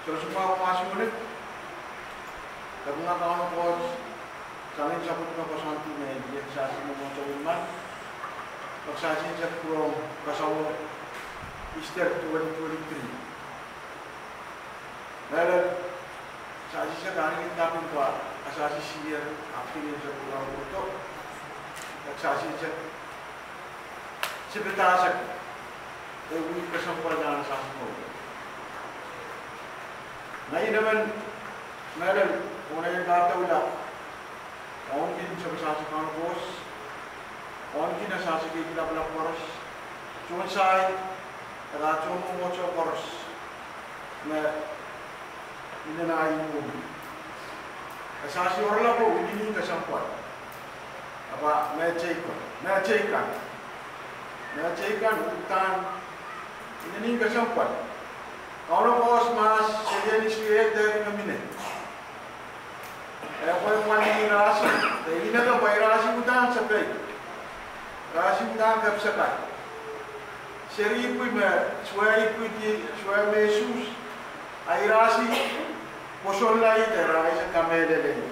Sosuma masih menit karena kalau kos saling sabut kau santunya dia sasi memocok iman nah, sih cek istirahat kasawo ister tuan tuan tri lalu sasi sekali kita pintu asasi sihir akhirnya cek kurang bocok sih cek से पिता सकते के संपर्क जाना संभव नहीं नवन madam उन्हें गाते उला कौन किन सब शासकान कोस कौन किन शासक की किला बना पड़ोस चुन साय राजों को पड़ोस मैं इन्हें आई हूँ ऐसा और लोगों इन्हीं का संपर्क अब मैं चेक कर मैं चेक कर melecehkan hutan. Ini kesempat. Kalau bos mas, jadi sudah dari kami Apa yang mandi eh, ini Tapi nak bayar rasi hutan sebaik. Rasi hutan gak sebaik. Kan? Seri pun me, eh, suai pun di, suai mesus. Air rasi, bosan lagi terasa kami lele.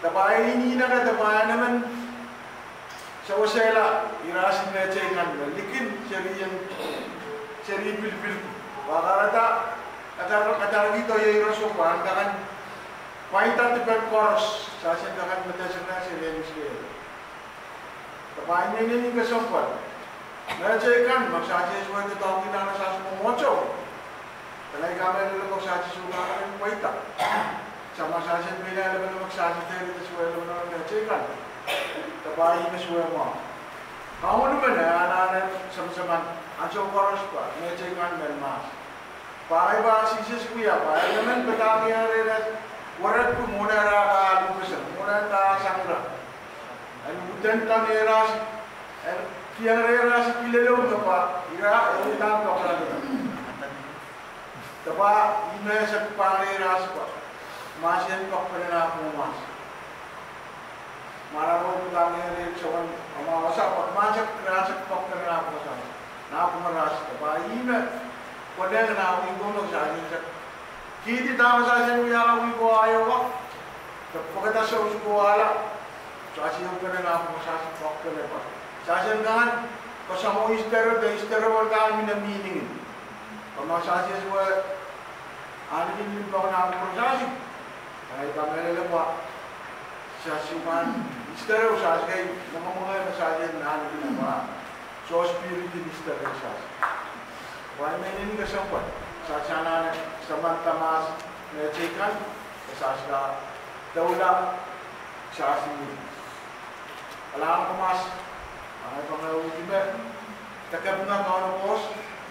Tapi ini nak ada mana ചവശേല ഇറാഷിന്റെ ചെയ്യുന്നുണ്ട് ലിക്കിൻ ചെറിയ ചെറിയ പിൽപ്പിൽ വകാലത്ത കറ്റാറ കറ്റാറങ്ങി തൊയ്യ സുഖം കകൻ Pahintan di Perkoros, sasin dengan medasana si Lenis Leo. Kepahinnya ini kesempatan. Ngerjakan, maksaji suwa itu tahu kita anak sas memoco. Kalau kami dulu maksaji suwa kan pahintan. Sama sasin bila lebanon maksaji itu suwa lebanon ngerjakan. Kabayimas wema. Kamu mana anak-anak sama-sama ajo koros pak, mecengan dan mas. Pakai bahasa Inggris kuya, pakai teman petani hari ini. Warat ku muda raka aku pesan, muda tak sangra. Dan hujan tak eras, tiang eras pilelong kapa, ira utam kapal kita. Tapi ini sepang eras pak, masih kapal nak mas. મારા લાગે ચવન અમાવાસા પદ્માચક ક્રાચક પક્કરના પ્રસંગ ના પુનરાસ્ત બાઈને કોડેગ ના ઉગોનો જાજીચક કીધી દાવસા જન વિયાલા ઉગો Iowa તો પગદાસ ઉગો આલા ચાચી ઉગને ના પુનરાસ્ત પક્કને પર ચાચન ગાન કસમો ઇસ્તર દે ઇસ્તર વર્ગાન મિન મીનિંગ અમાશાસી સુવા આનંદિન બગના પુનરાસ્ત આઈ બામેલે લેવા 자신만 이스타레오 사스게 나마모가에 사제 나는 나마 조스피리티 미스터레 사스 와이메닌 게 상관 사차나네 사만타마스 네 제칸 사스가 다우라 사스니 알람마스 아나토메 우기메 तकबना कौन बोस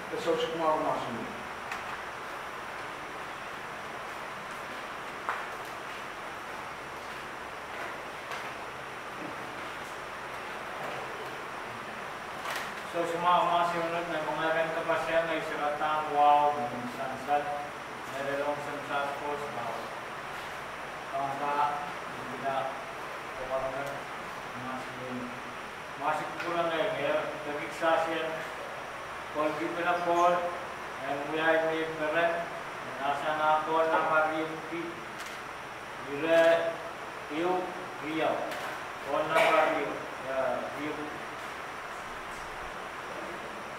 तो सबसे कुमार मासूम So masih ang mga na mga wow, mga sansat, na dalawang sansat ko sa bawat. Pangka, bigla, o parang mga sinunod. Masik ko lang ngayon, kaya nagigsasin, Paul Gibran Paul, and we are in Gibran, nasa na ako na Marimpi, Iyo, na Marimpi,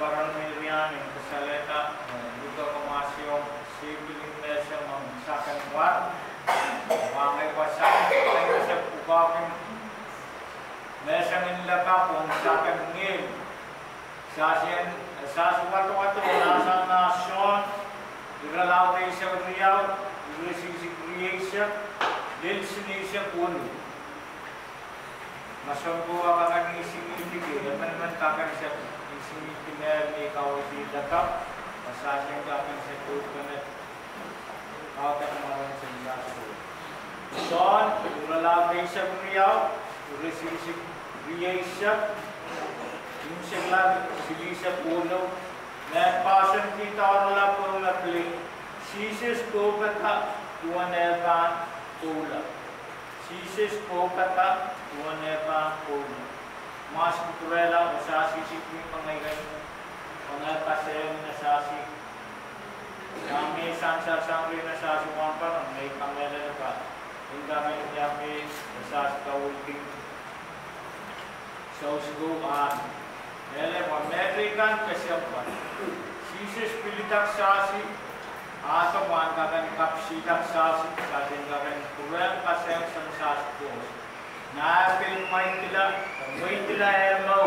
varalmirmiamin kusaleta yutokomasiom sivilindesemam saken var vamekwasak tengesep ukakin mesangin lakapon saken ngim sasien sasuwatu-watu nasang nasyon iralaw na isang riyaw irisisi creation dilsinisya puno masyon po ang aking ising-ibigay at naman kakang siya ising जकाब प्रशासन का अपन से टूट करने भाव का हमारा से निराश हो सौन दुर्ला बेशक नियाव ऋषि शिव प्रियशक इंशला शिलीश पूर्ण मैं पाशन की तारला पूर्ण क्ले शीशिस को कथा tuonetaan tuulla. Siis koopata tuonetaan kuulla. Maaskutureilla osaa sisikkiin Kami sansa-sangi nasa sumampan may kamera na pa. Hindi kami kami nasa kawulping sa usgumaan. Nele pamedrikan kasyampan. Sisis pilitak sasi आसमान का कन cup सीधक सास का दिन का कन पूरा का सेम संसार को ना पिन मैंतला मैंतला है मऊ